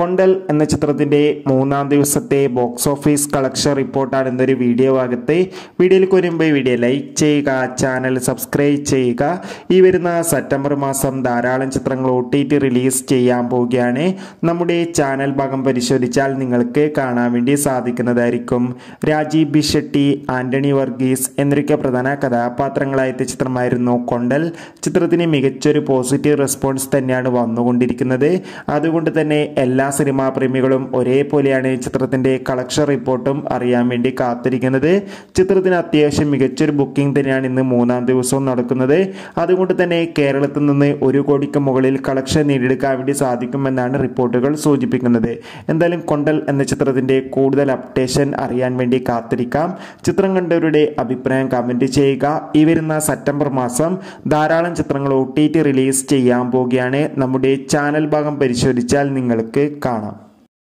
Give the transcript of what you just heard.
കൊണ്ടൽ എന്ന ചിത്രത്തിന്റെ മൂന്നാം ദിവസത്തെ ബോക്സ് ഓഫീസ് കളക്ഷൻ റിപ്പോർട്ടാണ് ഇന്നൊരു വീഡിയോ ഭാഗത്ത്. വീഡിയോയിൽ വരുമ്പോൾ വീഡിയോ ലൈക്ക് ചെയ്യുക ചാനൽ സബ്സ്ക്രൈബ് ചെയ്യുക. ഈ വരുന്ന സെപ്റ്റംബർ മാസം ധാരാളം ചിത്രങ്ങൾ ഒ റിലീസ് ചെയ്യാൻ പോവുകയാണ്. നമ്മുടെ ചാനൽ ഭാഗം പരിശോധിച്ചാൽ നിങ്ങൾക്ക് കാണാൻ വേണ്ടി സാധിക്കുന്നതായിരിക്കും. രാജീവ് ബി ഷെട്ടി ആന്റണി വർഗീസ് എന്നൊക്കെ പ്രധാന കഥാപാത്രങ്ങളായ ചിത്രമായിരുന്നു കൊണ്ടൽ. ചിത്രത്തിന് മികച്ചൊരു പോസിറ്റീവ് റെസ്പോൺസ് തന്നെയാണ് വന്നുകൊണ്ടിരിക്കുന്നത്. അതുകൊണ്ട് തന്നെ എല്ലാ സിനിമാ പ്രേമികളും ഒരേപോലെയാണ് ചിത്രത്തിന്റെ കളക്ഷൻ റിപ്പോർട്ടും അറിയാൻ വേണ്ടി കാത്തിരിക്കുന്നത്. ചിത്രത്തിന് അത്യാവശ്യം മികച്ചൊരു ബുക്കിംഗ് തന്നെയാണ് ഇന്ന് മൂന്നാം ദിവസവും നടക്കുന്നത്. അതുകൊണ്ട് തന്നെ കേരളത്തിൽ നിന്ന് ഒരു കോടിക്ക് മുകളിൽ കളക്ഷൻ നേടിയെടുക്കാൻ വേണ്ടി സാധിക്കുമെന്നാണ് റിപ്പോർട്ടുകൾ സൂചിപ്പിക്കുന്നത്. എന്തായാലും കൊണ്ടൽ എന്ന ചിത്രത്തിന്റെ കൂടുതൽ അപ്ഡേഷൻ അറിയാൻ വേണ്ടി കാത്തിരിക്കാം. ചിത്രം കണ്ടവരുടെ അഭിപ്രായം കമന്റ് ചെയ്യുക. ഈ വരുന്ന സെപ്റ്റംബർ മാസം ധാരാളം ചിത്രങ്ങൾ ഒ റിലീസ് ചെയ്യാൻ പോവുകയാണ്. നമ്മുടെ ചാനൽ ഭാഗം പരിശോധിച്ചാൽ നിങ്ങൾക്ക് കാണാം.